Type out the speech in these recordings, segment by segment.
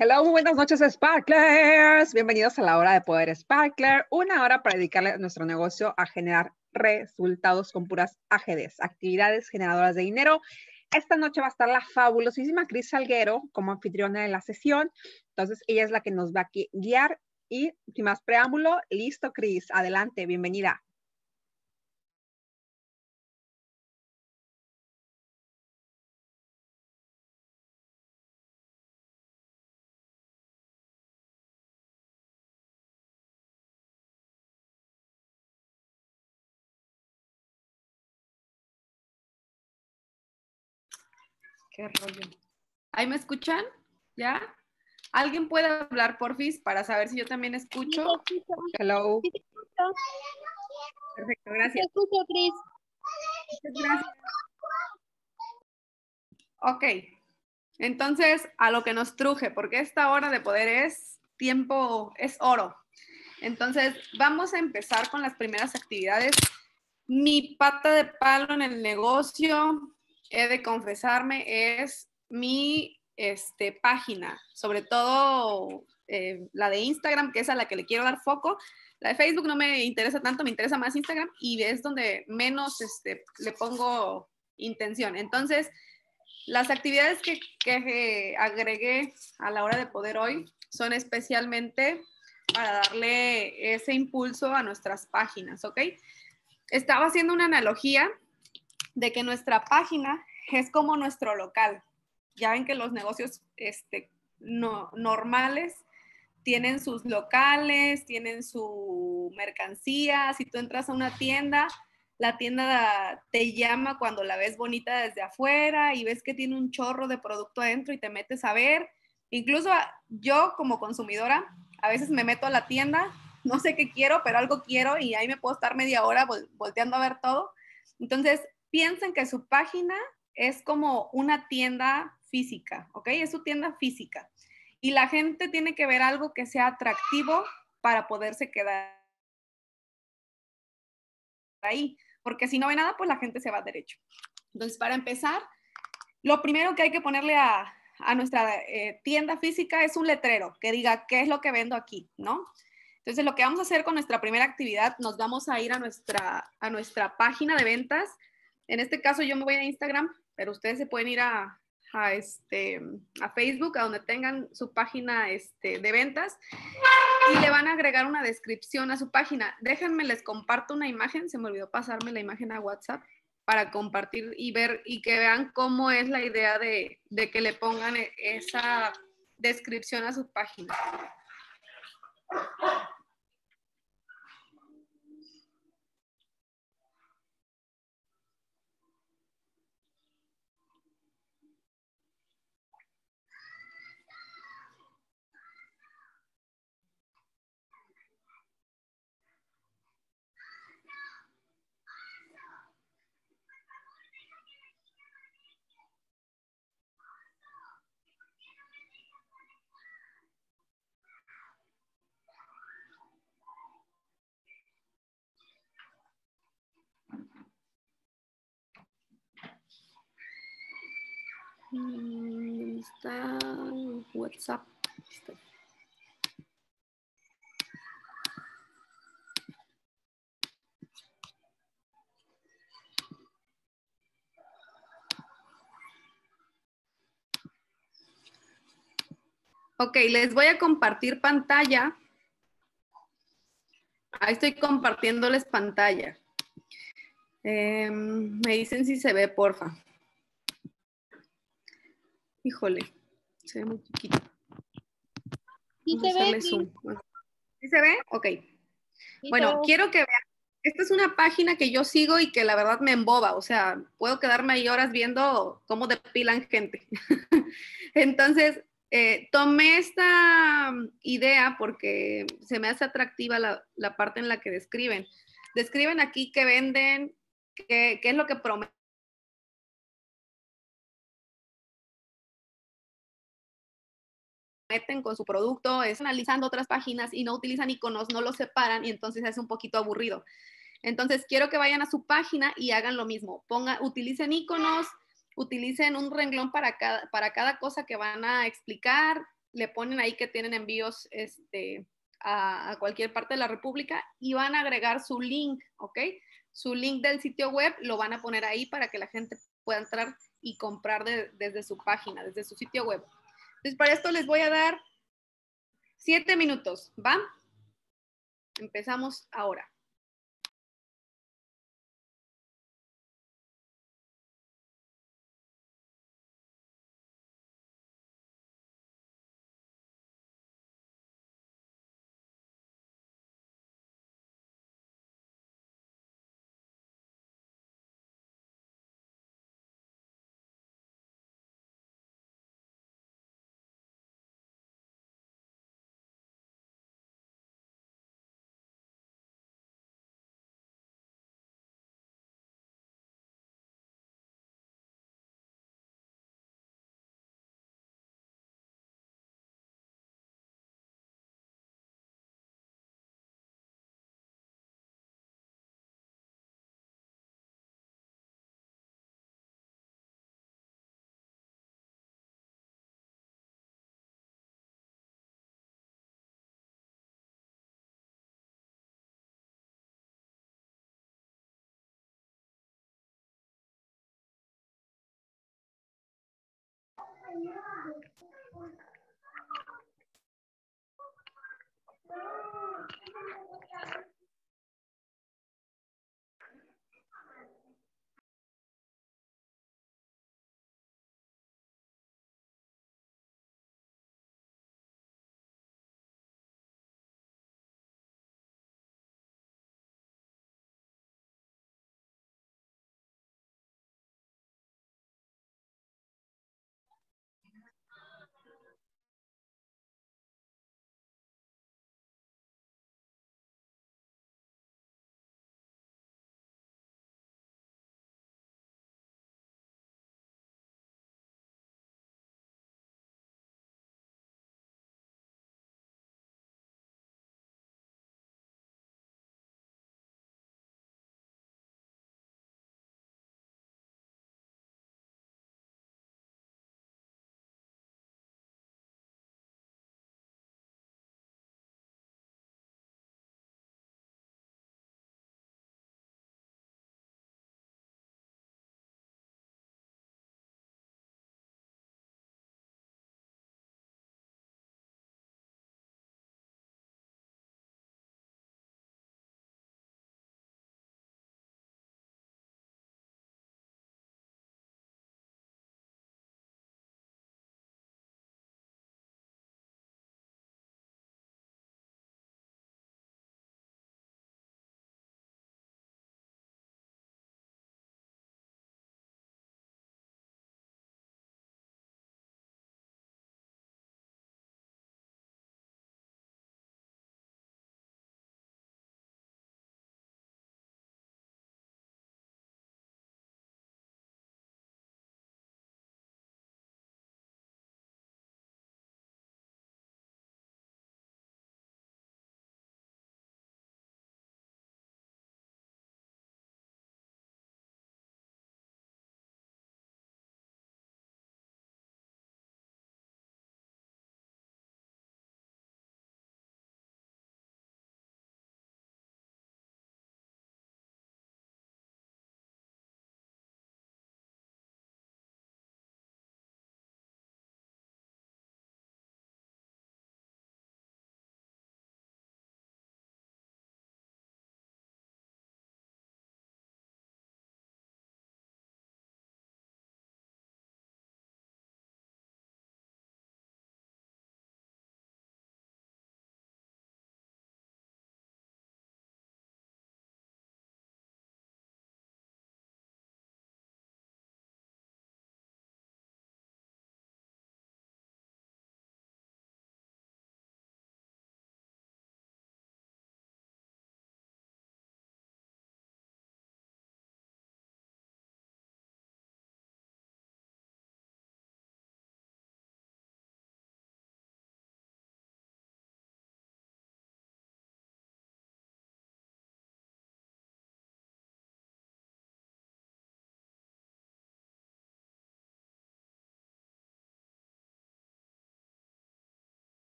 Hello, muy buenas noches, Sparklers. Bienvenidos a la hora de poder Sparkler, una hora para dedicarle nuestro negocio a generar resultados con puras AGDs, actividades generadoras de dinero. Esta noche va a estar la fabulosísima Cris Salguero como anfitriona de la sesión. Entonces, ella es la que nos va a guiar. Y sin más preámbulo, listo, Cris, adelante, bienvenida. Qué rollo. ¿Ahí me escuchan? ¿Ya? ¿Alguien puede hablar, porfis, para saber si yo también escucho? Hello. Perfecto, gracias. Te escucho, Cris. gracias. Ok. Entonces, a lo que nos truje, porque esta hora de poder es tiempo, es oro. Entonces, vamos a empezar con las primeras actividades. Mi pata de palo en el negocio, he de confesarme, es mi este, página, sobre todo eh, la de Instagram, que es a la que le quiero dar foco. La de Facebook no me interesa tanto, me interesa más Instagram y es donde menos este, le pongo intención. Entonces, las actividades que, que agregué a la hora de poder hoy son especialmente para darle ese impulso a nuestras páginas, ¿ok? Estaba haciendo una analogía de que nuestra página es como nuestro local. Ya ven que los negocios este, no, normales tienen sus locales, tienen su mercancía. Si tú entras a una tienda, la tienda te llama cuando la ves bonita desde afuera y ves que tiene un chorro de producto adentro y te metes a ver. Incluso yo como consumidora, a veces me meto a la tienda, no sé qué quiero, pero algo quiero y ahí me puedo estar media hora volteando a ver todo. Entonces, piensen que su página es como una tienda física, ¿ok? Es su tienda física. Y la gente tiene que ver algo que sea atractivo para poderse quedar ahí, porque si no ve nada, pues la gente se va derecho. Entonces, para empezar, lo primero que hay que ponerle a, nuestra eh, tienda física es un letrero que diga qué es lo que vendo aquí, ¿no? Entonces, lo que vamos a hacer con nuestra primera actividad, nos vamos a ir a nuestra, a nuestra página de ventas en este caso yo me voy a Instagram, pero ustedes se pueden ir a, este, a Facebook, a donde tengan su página este, de ventas y le van a agregar una descripción a su página. Déjenme, les comparto una imagen, se me olvidó pasarme la imagen a WhatsApp para compartir y ver y que vean cómo es la idea de, de que le pongan e, esa descripción a su página. ¿Dónde está WhatsApp? Ok, les voy a compartir pantalla. Ahí estoy compartiéndoles pantalla. Em, me dicen si se ve, porfa. Híjole, se ve muy chiquito. ¿Sí se ve? ¿Sí se ve? Ok. bueno, quiero que vean. Esta es una página que yo sigo y que la verdad me emboba. O sea, puedo quedarme ahí horas viendo cómo depilan gente. Entonces, eh, tomé esta idea porque se me hace atractiva la, la, parte en la que describen. Describen aquí que venden, qué, qué es lo que prometen meten con su producto, es analizando otras páginas y no utilizan iconos, no los separan y entonces es un poquito aburrido. Entonces quiero que vayan a su página y hagan lo mismo. Ponga, utilicen iconos, utilicen un renglón para cada, para cada cosa que van a explicar, le ponen ahí que tienen envíos este, a, cualquier parte de la República y van a agregar su link, ¿ok? Su link del sitio web lo van a poner ahí para que la gente pueda entrar y comprar de, desde su página, desde su sitio web. Entonces, para esto les voy a dar siete minutos, ¿va? Empezamos ahora. Thank you.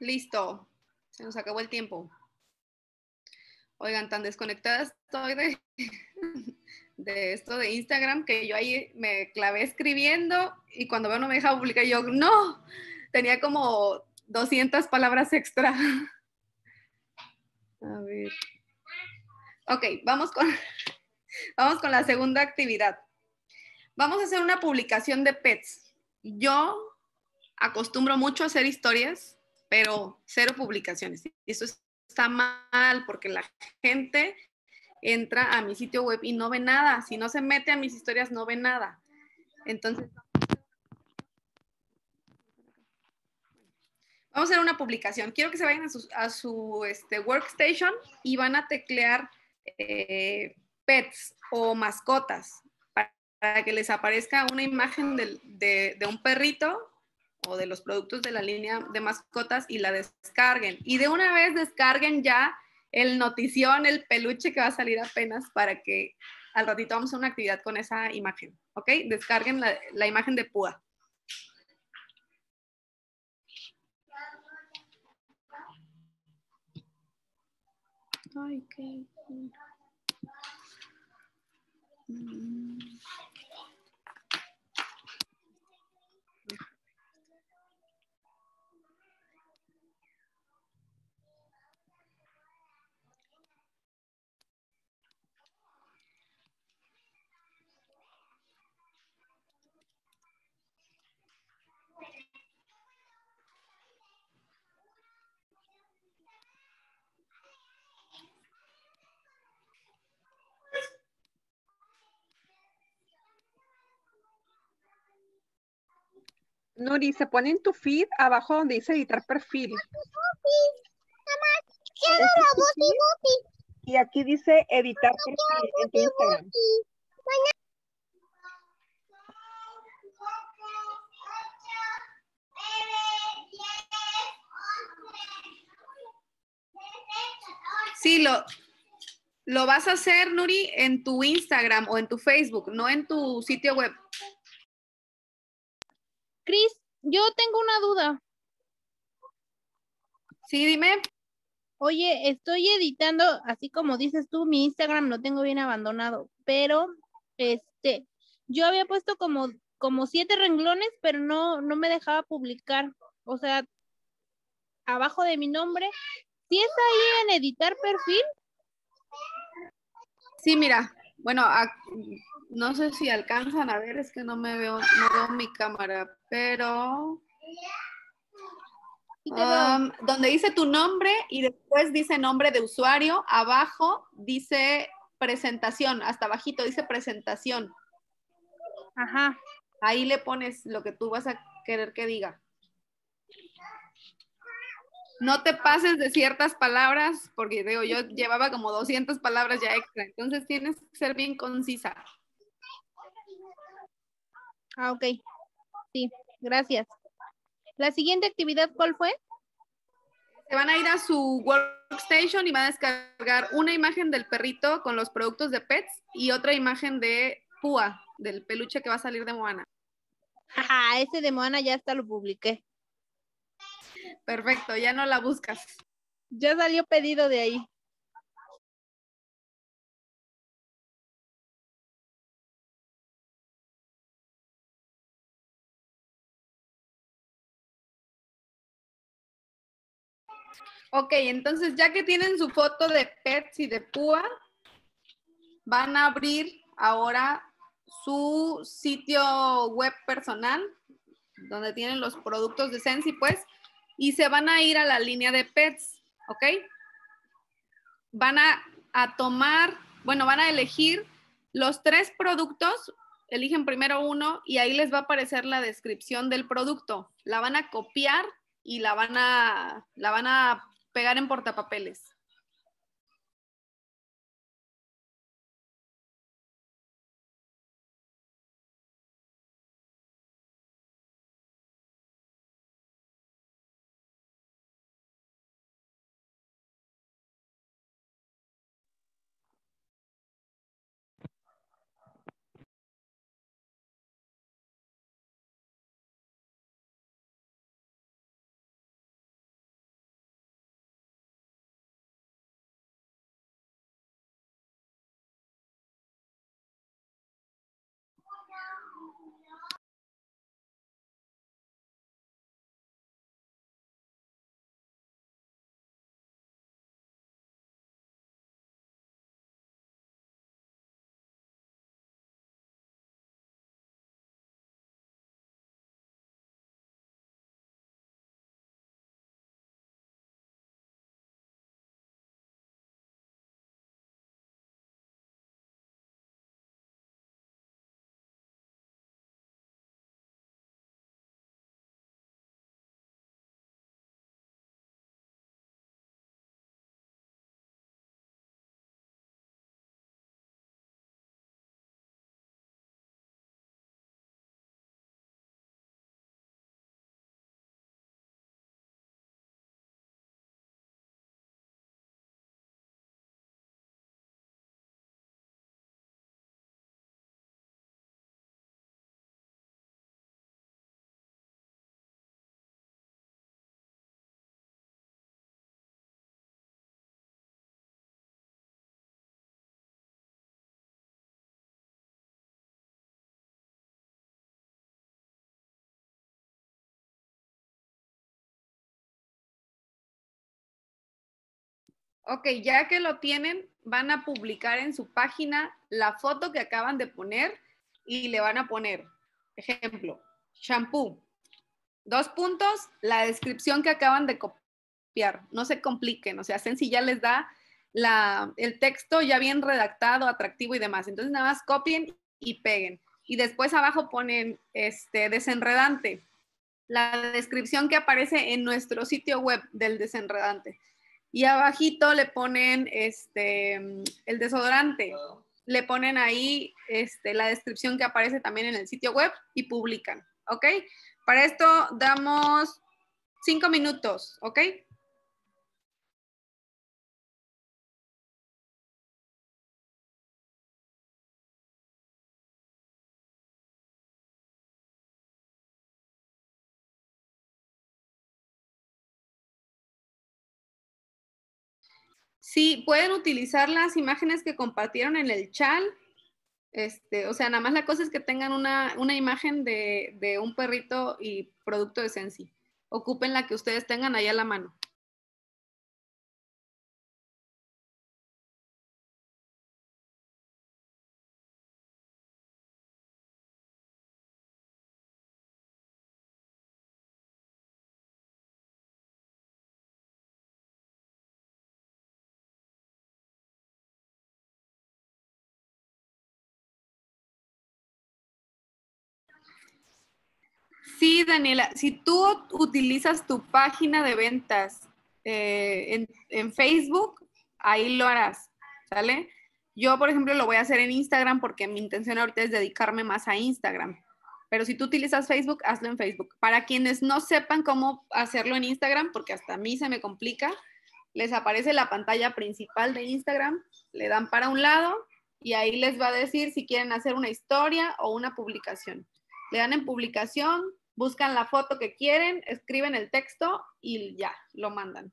Listo. Se nos acabó el tiempo. Oigan, tan desconectada estoy de, de esto de Instagram que yo ahí me clavé escribiendo y cuando veo no me deja publicar, yo no, tenía como 200 palabras extra. A ver. Ok, vamos con, vamos con la segunda actividad. Vamos a hacer una publicación de pets. Yo acostumbro mucho a hacer historias, pero cero publicaciones. Eso está mal porque la gente entra a mi sitio web y no ve nada. Si no se mete a mis historias, no ve nada. Entonces, vamos a hacer una publicación. Quiero que se vayan a su, este, workstation y van a teclear eh, pets o mascotas para que les aparezca una imagen de un perrito o de los productos de la línea de mascotas y la descarguen. Y de una vez descarguen ya el notición, el peluche que va a salir apenas para que al ratito vamos a una actividad con esa imagen. ¿Ok? Descarguen la, imagen de púa. Nuri, se pone en tu feed abajo donde dice editar perfil. Y aquí dice editar perfil en tu Instagram. Sí, lo, lo vas a hacer, Nuri, en tu Instagram o en tu Facebook, no en tu sitio web. Cris, yo tengo una duda. Sí, dime. Oye, estoy editando, así como dices tú, mi Instagram lo tengo bien abandonado, pero este, yo había puesto como, como siete renglones, pero no, no me dejaba publicar. O sea, abajo de mi nombre, ¿sí está ahí en editar perfil? Sí, mira, bueno, no sé si alcanzan a ver, es que no me veo, no veo mi cámara, pero um, donde dice tu nombre y después dice nombre de usuario, abajo dice presentación, hasta abajito dice presentación. Ajá. Ahí le pones lo que tú vas a querer que diga. No te pases de ciertas palabras, porque digo, yo llevaba como 200 palabras ya extra, entonces tienes que ser bien concisa. Ah, ok. Sí, gracias. La siguiente actividad, ¿cuál fue? Se van a ir a su workstation y van a descargar una imagen del perrito con los productos de pets y otra imagen de Púa, del peluche que va a salir de Moana. Ah, ese de Moana ya hasta lo publiqué. Perfecto, ya no la buscas. Ya salió pedido de ahí. Ok, entonces ya que tienen su foto de pets y de púa, van a abrir ahora su sitio web personal, donde tienen los productos de Sensi, pues, y se van a ir a la línea de pets, ¿ok? Van a, a tomar, bueno, van a elegir los tres productos, eligen primero uno y ahí les va a aparecer la descripción del producto. La van a copiar y la van a, la van a pegar en portapapeles. Ok, ya que lo tienen, van a publicar en su página la foto que acaban de poner y le van a poner, ejemplo, shampoo. Dos puntos, la descripción que acaban de copiar. No se compliquen, o sea, Sensi ya les da la, el texto ya bien redactado, atractivo y demás. Entonces nada más copien y peguen. Y después abajo ponen este desenredante, la descripción que aparece en nuestro sitio web del desenredante. Y abajito le ponen este, el desodorante. Le ponen ahí este, la descripción que aparece también en el sitio web y publican. ¿Ok? Para esto damos cinco minutos. ¿Ok? Sí, pueden utilizar las imágenes que compartieron en el chat. Este, o sea, nada más la cosa es que tengan una, imagen de, de, un perrito y producto de Sensi. Ocupen la que ustedes tengan ahí a la mano. Sí, Daniela, si tú utilizas tu página de ventas eh, en, Facebook, ahí lo harás, ¿sale? Yo, por ejemplo, lo voy a hacer en Instagram porque mi intención ahorita es dedicarme más a Instagram. Pero si tú utilizas Facebook, hazlo en Facebook. Para quienes no sepan cómo hacerlo en Instagram, porque hasta a mí se me complica, les aparece la pantalla principal de Instagram, le dan para un lado y ahí les va a decir si quieren hacer una historia o una publicación. Le dan en publicación, buscan la foto que quieren, escriben el texto y ya, lo mandan.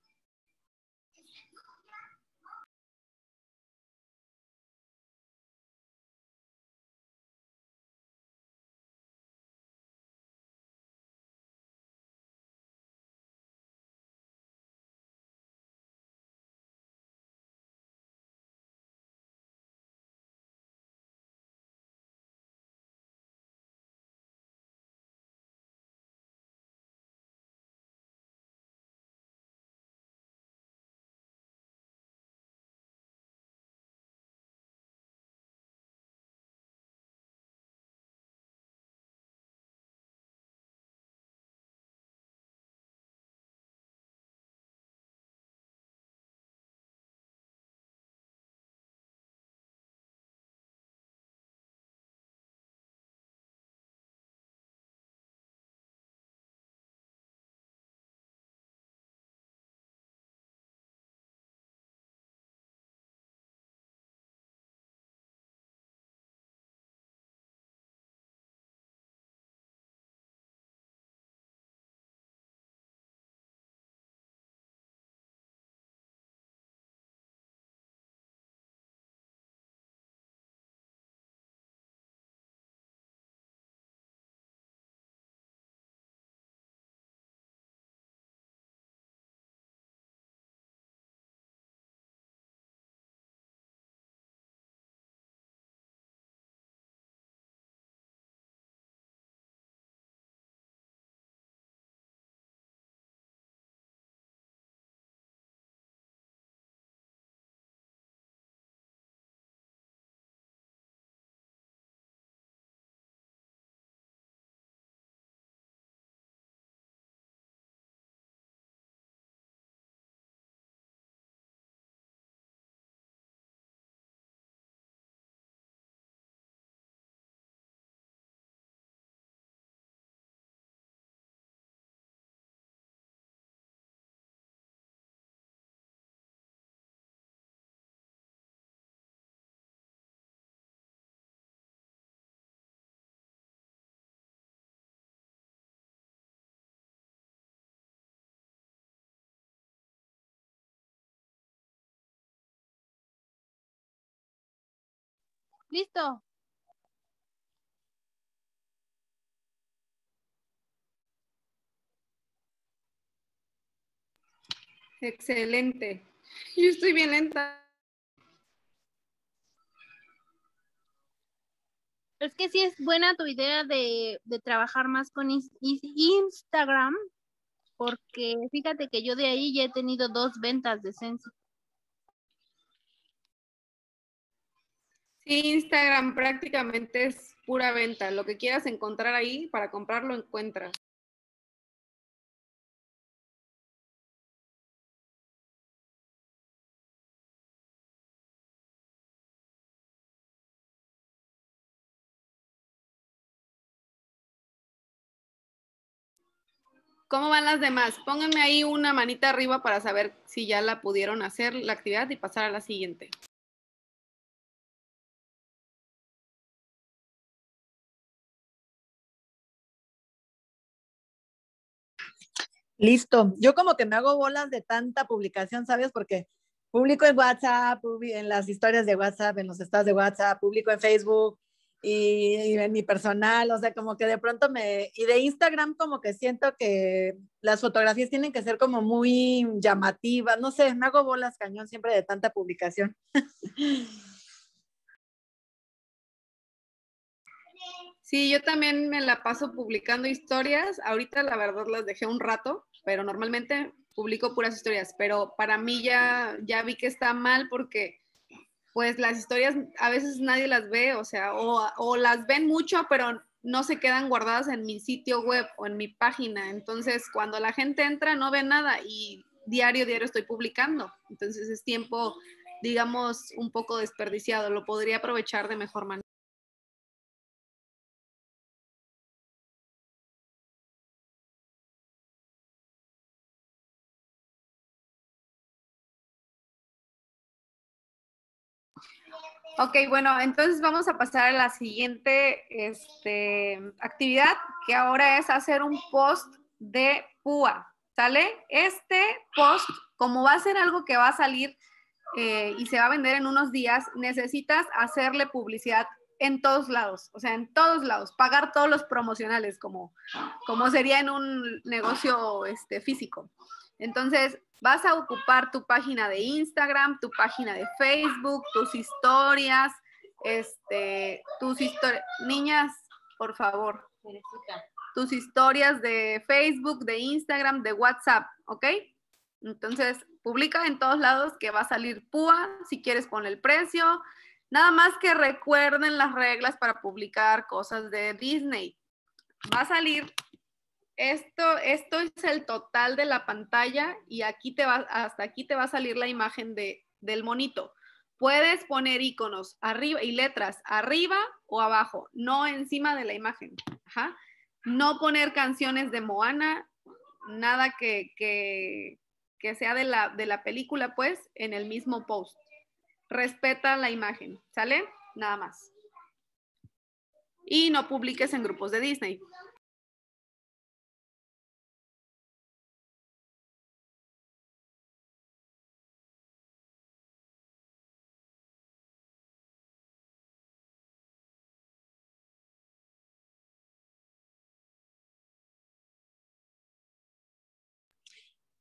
Listo. Excelente. Yo estoy bien lenta. Es que sí es buena tu idea de, de trabajar más con ins- ins- Instagram, porque fíjate que yo de ahí ya he tenido dos ventas de censo. Sí, Instagram prácticamente es pura venta. Lo que quieras encontrar ahí, para comprarlo encuentras. ¿Cómo van las demás? Pónganme ahí una manita arriba para saber si ya la pudieron hacer la actividad y pasar a la siguiente. Listo. Yo como que me hago bolas de tanta publicación, ¿sabes? Porque publico en WhatsApp, en las historias de WhatsApp, en los estados de WhatsApp, publico en Facebook y, y en mi personal, o sea, como que de pronto me... Y de Instagram como que siento que las fotografías tienen que ser como muy llamativas, no sé, me hago bolas cañón siempre de tanta publicación. Sí, yo también me la paso publicando historias. Ahorita la verdad las dejé un rato, pero normalmente publico puras historias. Pero para mí ya, ya vi que está mal porque pues las historias a veces nadie las ve, o sea, o, o las ven mucho, pero no se quedan guardadas en mi sitio web o en mi página. Entonces, cuando la gente entra no ve nada y diario, diario estoy publicando. Entonces es tiempo, digamos, un poco desperdiciado. Lo podría aprovechar de mejor manera. Ok, bueno, entonces vamos a pasar a la siguiente este, actividad, que ahora es hacer un post de PUA, ¿sale? Este post, como va a ser algo que va a salir eh, y se va a vender en unos días, necesitas hacerle publicidad en todos lados, o sea, en todos lados, pagar todos los promocionales, como, como sería en un negocio este, físico. Entonces, vas a ocupar tu página de Instagram, tu página de Facebook, tus historias, este, tus historias. Niñas, por favor. Tus historias de Facebook, de Instagram, de WhatsApp, ¿ok? Entonces, publica en todos lados que va a salir PUA, si quieres pon el precio. Nada más que recuerden las reglas para publicar cosas de Disney. Va a salir esto, esto es el total de la pantalla y aquí te va, hasta aquí te va a salir la imagen de, del monito. Puedes poner iconos arriba y letras arriba o abajo, no encima de la imagen. No poner canciones de Moana, nada que, que, que sea de la, de la película, pues, en el mismo post. Respeta la imagen, ¿sale? Nada más. Y no publiques en grupos de Disney.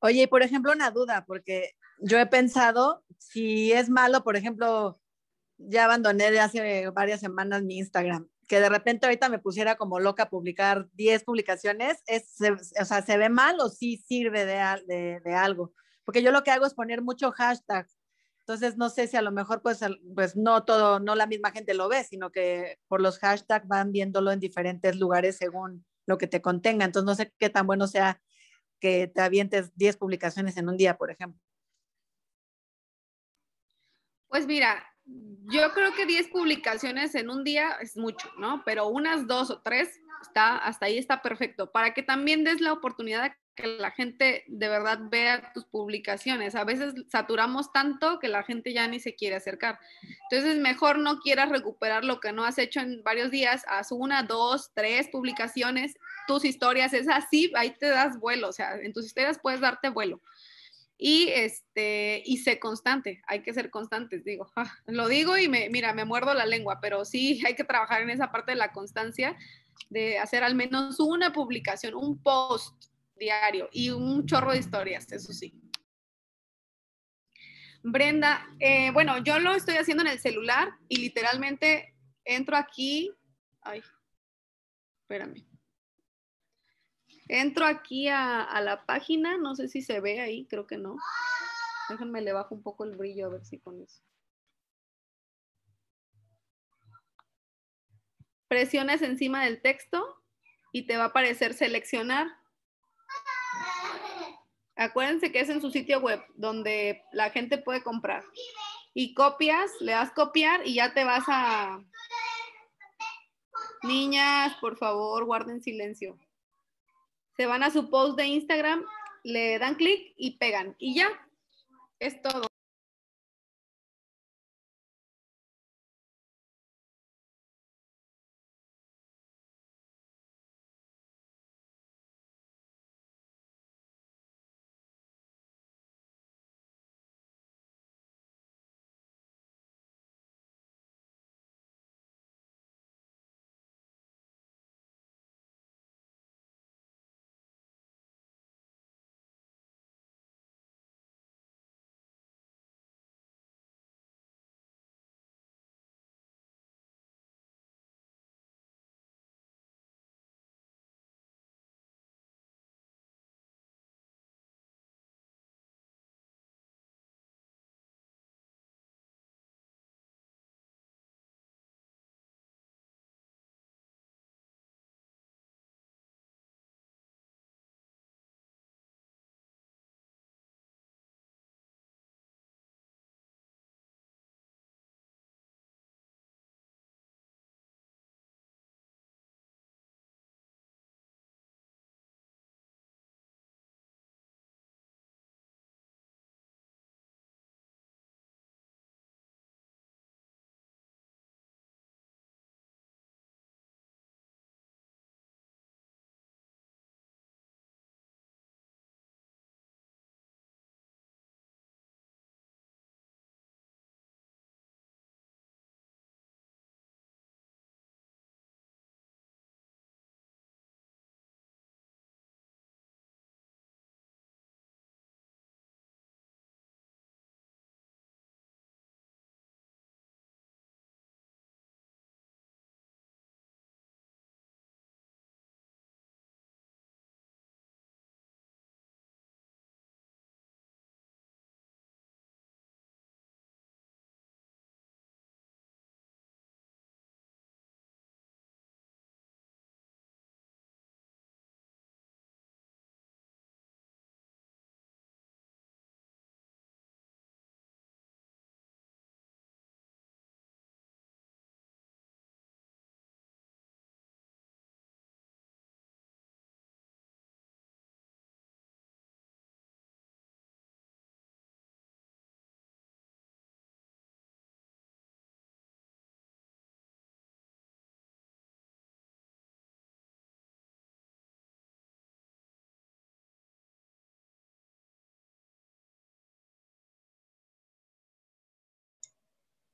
Oye, y por ejemplo, una duda, porque yo he pensado si es malo, por ejemplo, ya abandoné de hace varias semanas mi Instagram, que de repente ahorita me pusiera como loca a publicar 10 publicaciones, es, se- o sea, ¿se ve mal o sí sirve de, de, de algo? Porque yo lo que hago es poner mucho hashtag. Entonces, no sé si a lo mejor, pues, pues no todo, no la misma gente lo ve, sino que por los hashtags van viéndolo en diferentes lugares según lo que te contenga. Entonces, no sé qué tan bueno sea que te avientes 10 publicaciones en un día, por ejemplo. Pues mira, yo creo que 10 publicaciones en un día es mucho, ¿no? Pero unas dos o tres, está, hasta ahí está perfecto, para que también des la oportunidad de que la gente de verdad vea tus publicaciones. A veces saturamos tanto que la gente ya ni se quiere acercar. Entonces, mejor no quieras recuperar lo que no has hecho en varios días, haz una, dos, tres publicaciones, tus historias, es así, ahí te das vuelo, o sea, en tus historias puedes darte vuelo y este y sé constante, hay que ser constantes, digo, lo digo y me mira, me muerdo la lengua, pero sí hay que trabajar en esa parte de la constancia de hacer al menos una publicación, un post diario y un chorro de historias, eso sí. Brenda, eh, bueno, yo lo estoy haciendo en el celular y literalmente entro aquí. Ay, espérame. Entro aquí a, a la página, no sé si se ve ahí, creo que no. Déjenme le bajo un poco el brillo a ver si con eso. Presionas encima del texto y te va a aparecer seleccionar. Acuérdense que es en su sitio web donde la gente puede comprar. Y copias, le das copiar y ya te vas a... Niñas, por favor, guarden silencio. Se van a su post de Instagram, le dan clic y pegan. Y ya, es todo.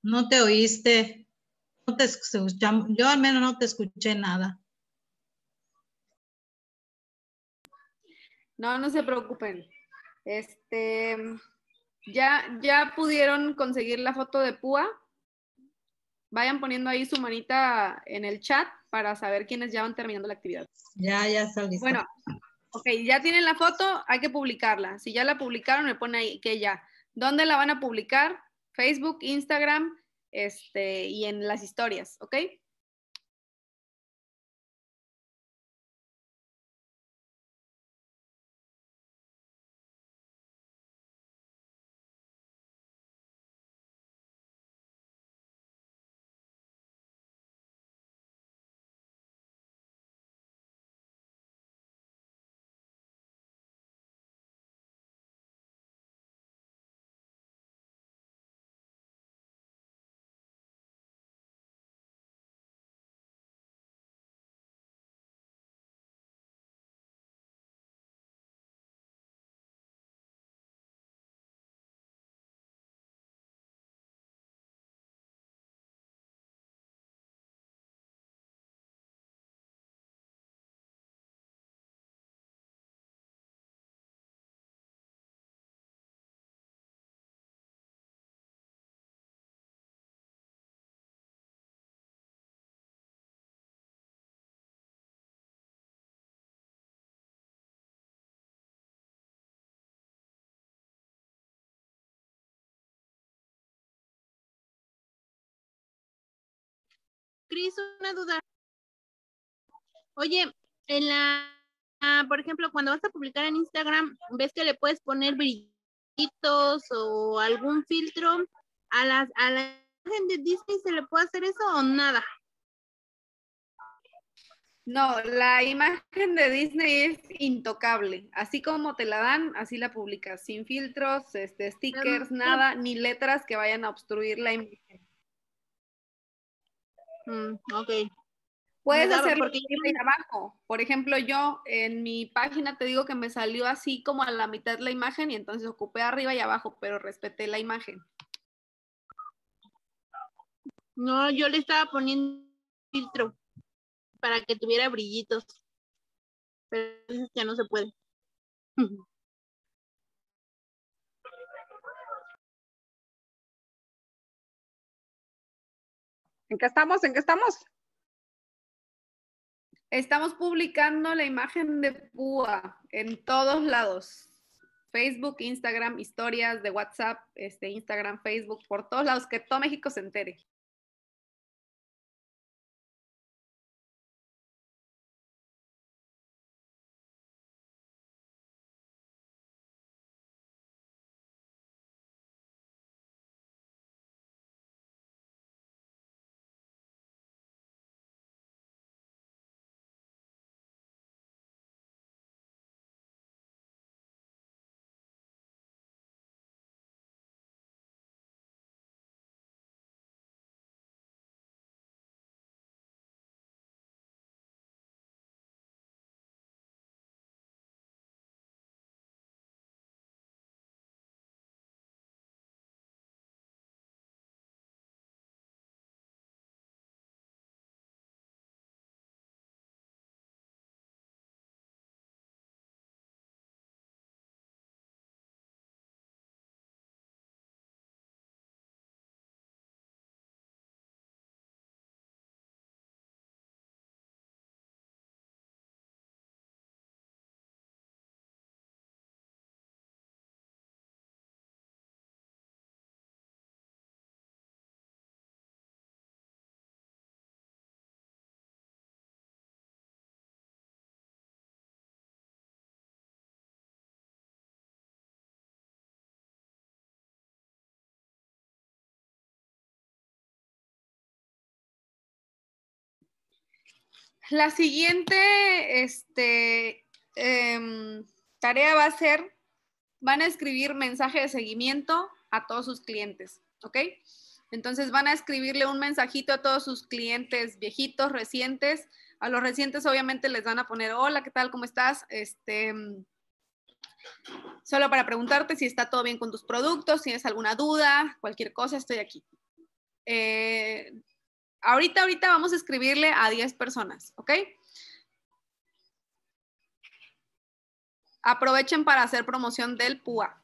No te oíste. No te escuchamos. Yo al menos no te escuché nada. No, no se preocupen. Este, ya, ya pudieron conseguir la foto de Púa. Vayan poniendo ahí su manita en el chat para saber quiénes ya van terminando la actividad. Ya, ya está listo. Bueno, ok, ya tienen la foto, hay que publicarla. Si ya la publicaron, me pone ahí que ya. ¿Dónde la van a publicar? Facebook, Instagram, este, y en las historias, ¿ok? Cris, una duda. Oye, en la, ah, por ejemplo, cuando vas a publicar en Instagram, ves que le puedes poner brillitos o algún filtro a las a la imagen de Disney, ¿se le puede hacer eso o nada? No, la imagen de Disney es intocable. Así como te la dan, así la publicas, sin filtros, este, stickers, nada, ni letras que vayan a obstruir la imagen. Mm, ok. Puedes hacerlo porque arriba y abajo. Por ejemplo, yo en mi página te digo que me salió así como a la mitad la imagen y entonces ocupé arriba y abajo, pero respeté la imagen. No, yo le estaba poniendo filtro para que tuviera brillitos. Pero dices que no se puede. ¿En qué estamos? ¿En qué estamos? Estamos publicando la imagen de Púa en todos lados. Facebook, Instagram, historias de WhatsApp, este, Instagram, Facebook, por todos lados, que todo México se entere. La siguiente este, em, tarea va a ser, van a escribir mensaje de seguimiento a todos sus clientes, ¿ok? Entonces van a escribirle un mensajito a todos sus clientes viejitos, recientes. A los recientes obviamente les van a poner, hola, ¿qué tal? ¿Cómo estás? Este, mm, solo para preguntarte si está todo bien con tus productos, si tienes alguna duda, cualquier cosa, estoy aquí. Eh, ahorita, ahorita vamos a escribirle a 10 personas, ¿ok? Aprovechen para hacer promoción del PUA.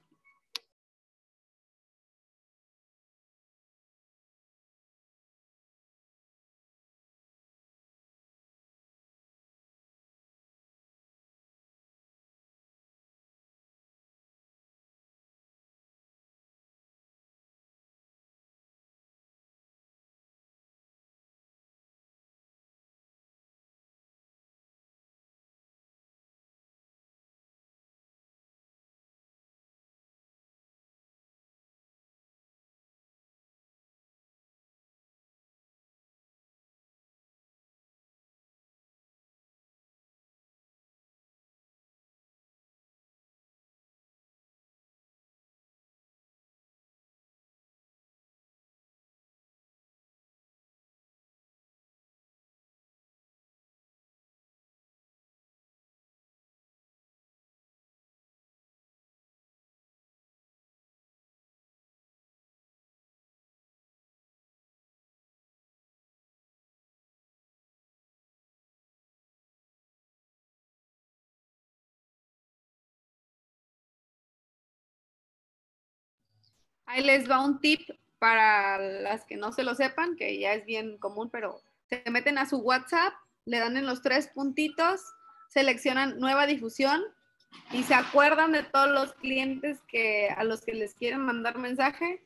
Ahí les va un tip para las que no se lo sepan, que ya es bien común, pero se meten a su WhatsApp, le dan en los tres puntitos, seleccionan nueva difusión y se acuerdan de todos los clientes que, a los que les quieren mandar mensaje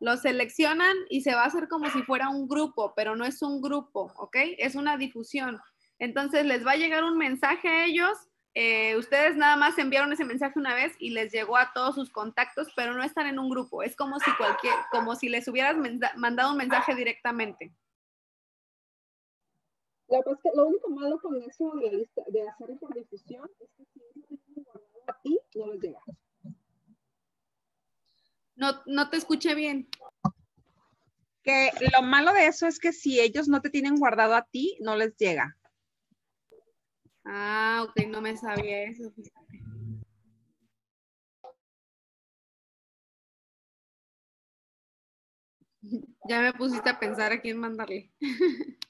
Lo seleccionan y se va a hacer como si fuera un grupo, pero no es un grupo, ¿ok? Es una difusión. Entonces les va a llegar un mensaje a ellos. Eh, ustedes nada más enviaron ese mensaje una vez y les llegó a todos sus contactos, pero no están en un grupo. Es como si cualquier, como si les hubieras mandado un mensaje directamente. Lo, que único malo con eso de, hacerlo por difusión es que si no guardado a ti, no les llega. No, no te escuché bien. Que lo malo de eso es que si ellos no te tienen guardado a ti, no les llega. Ah, ok, no me sabía eso. Ya me pusiste a pensar a quién mandarle.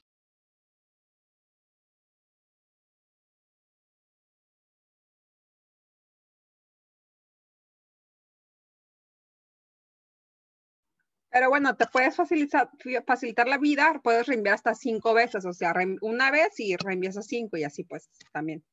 Pero bueno, te puedes facilitar, facilitar la vida, puedes reenviar hasta cinco veces, o sea, una vez y reenvías a cinco y así pues también.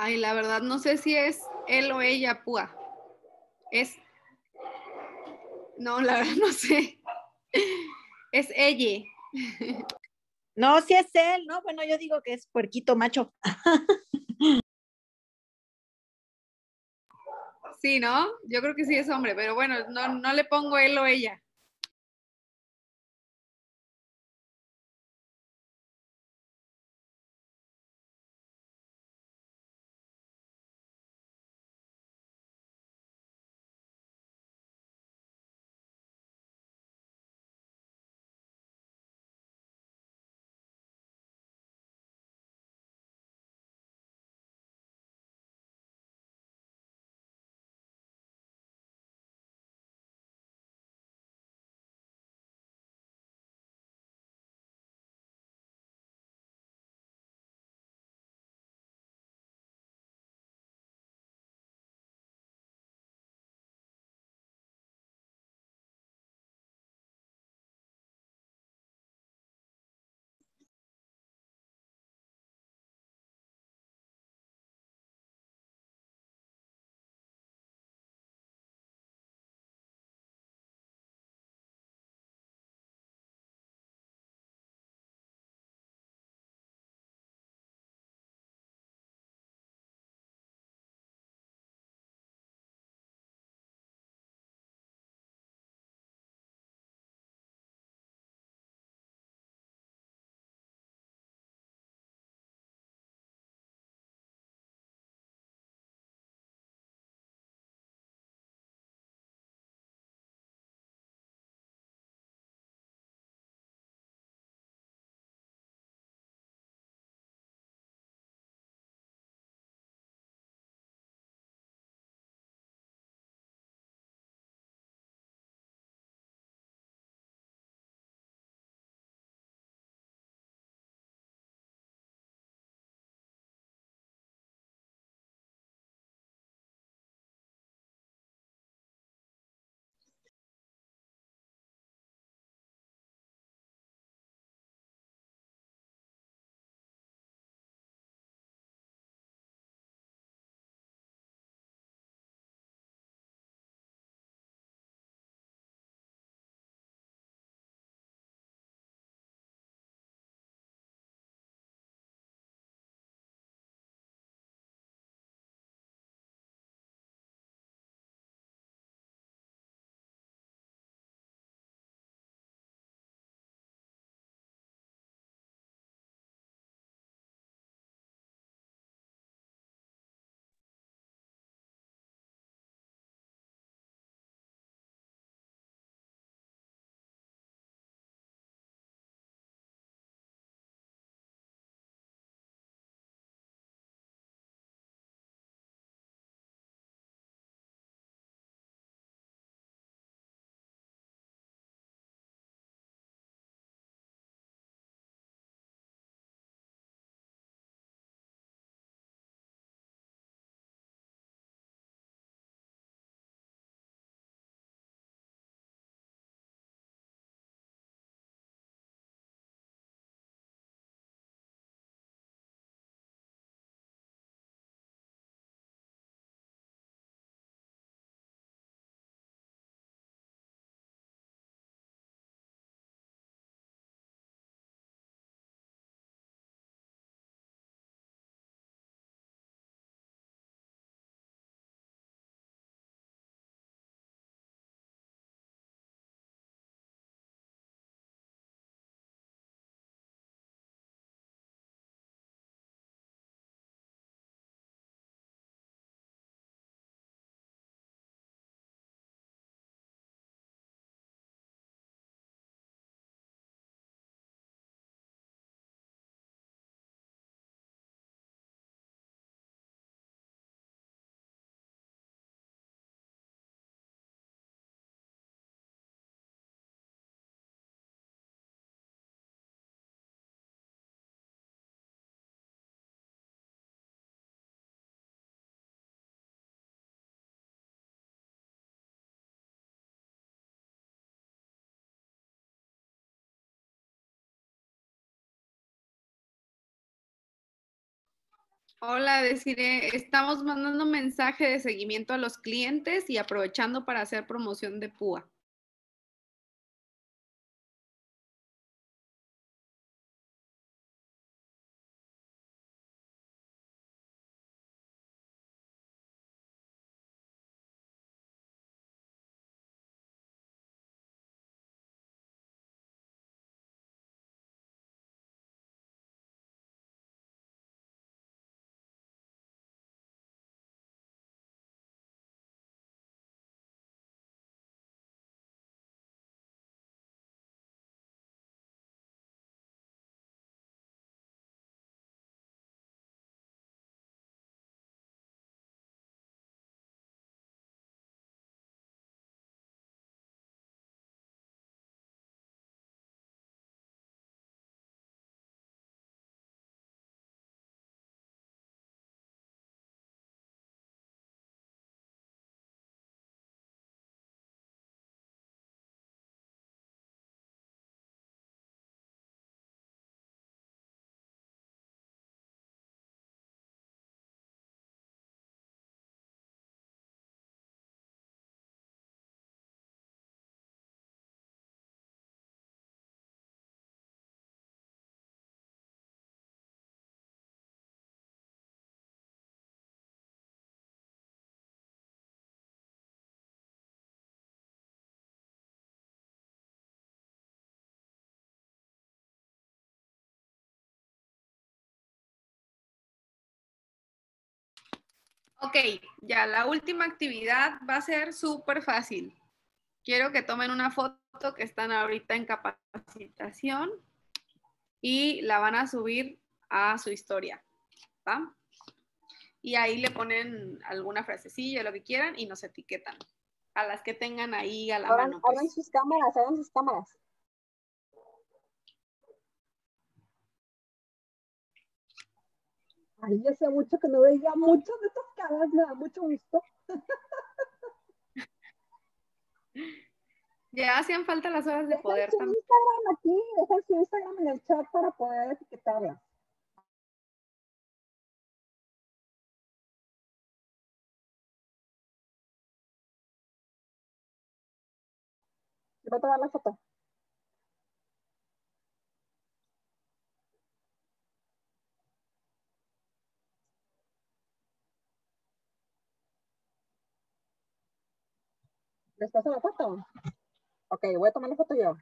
Ay, la verdad, no sé si es él o ella, Púa. Es. No, la verdad, no sé. Es ella. No, si es él, ¿no? Bueno, yo digo que es puerquito macho. Sí, ¿no? Yo creo que sí es hombre, pero bueno, no, no le pongo él o ella. Hola, deciré, estamos mandando mensaje de seguimiento a los clientes y aprovechando para hacer promoción de PUA. Ok, ya la última actividad va a ser súper fácil. Quiero que tomen una foto que están ahorita en capacitación y la van a subir a su historia. ¿va? Y ahí le ponen alguna frasecilla, lo que quieran, y nos etiquetan. A las que tengan ahí a la mano. pues. abran sus cámaras, abran sus cámaras. Ay, yo sé mucho que no veía muchas de estas caras, me da mucho gusto. Ya hacían falta las horas de Dejen poder su también. Instagram aquí, dejen su Instagram en el chat para poder etiquetarla. Voy a tomar la foto. ¿Les paso la foto? Ok, voy a tomar la foto yo.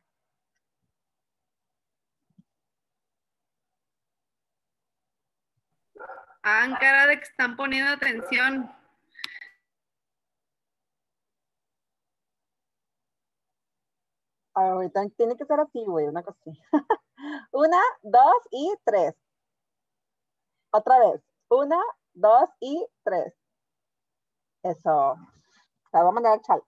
Hagan cara de que están poniendo atención. Ahorita tiene que ser así, güey, una cosa así. Una, dos y tres. Otra vez. Una, dos y tres. Eso. La voy a mandar al chat.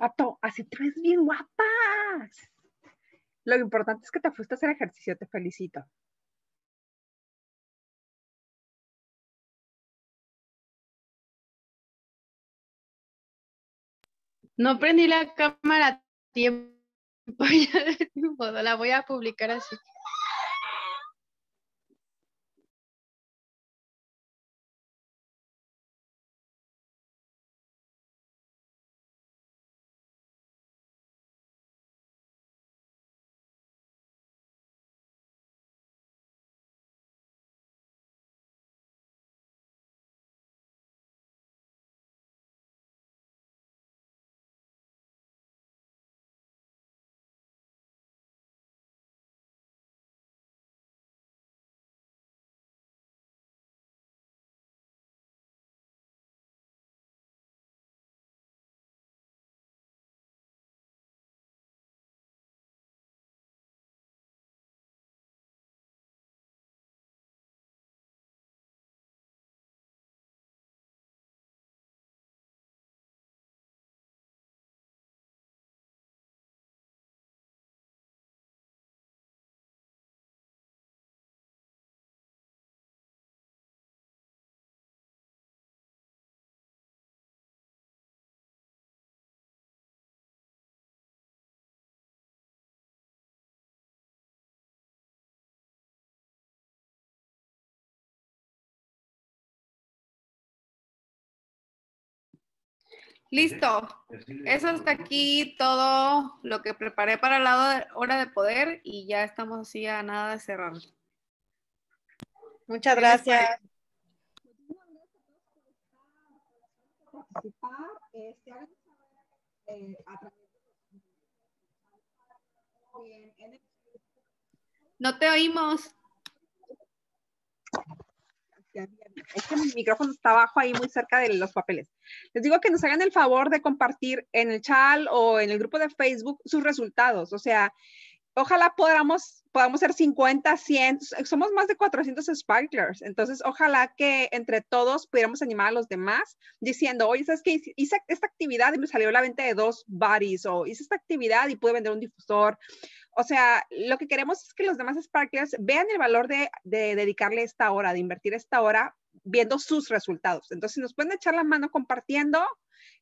Pato, así te ves bien guapas. Lo importante es que te fuiste a hacer ejercicio, te felicito. No prendí la cámara a tiempo. la voy a publicar así. Listo. Eso está aquí todo lo que preparé para la hora de poder y ya estamos así a nada de cerrar. Muchas gracias. No te oímos. Es que mi micrófono está abajo ahí muy cerca de los papeles. Les digo que nos hagan el favor de compartir en el chat o en el grupo de Facebook sus resultados. O sea, ojalá podamos, podamos ser 50, 100, somos más de 400 sparklers, entonces ojalá que entre todos pudiéramos animar a los demás diciendo, oye, ¿sabes qué? Hice esta actividad y me salió la venta de dos bodies o hice esta actividad y pude vender un difusor. O sea, lo que queremos es que los demás sparklers vean el valor de, de dedicarle esta hora, de invertir esta hora viendo sus resultados. Entonces, si nos pueden echar la mano compartiendo,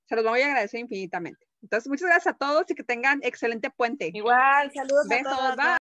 se los voy a agradecer infinitamente. Entonces, muchas gracias a todos y que tengan excelente puente. Igual, saludos Besos, a todos. bye.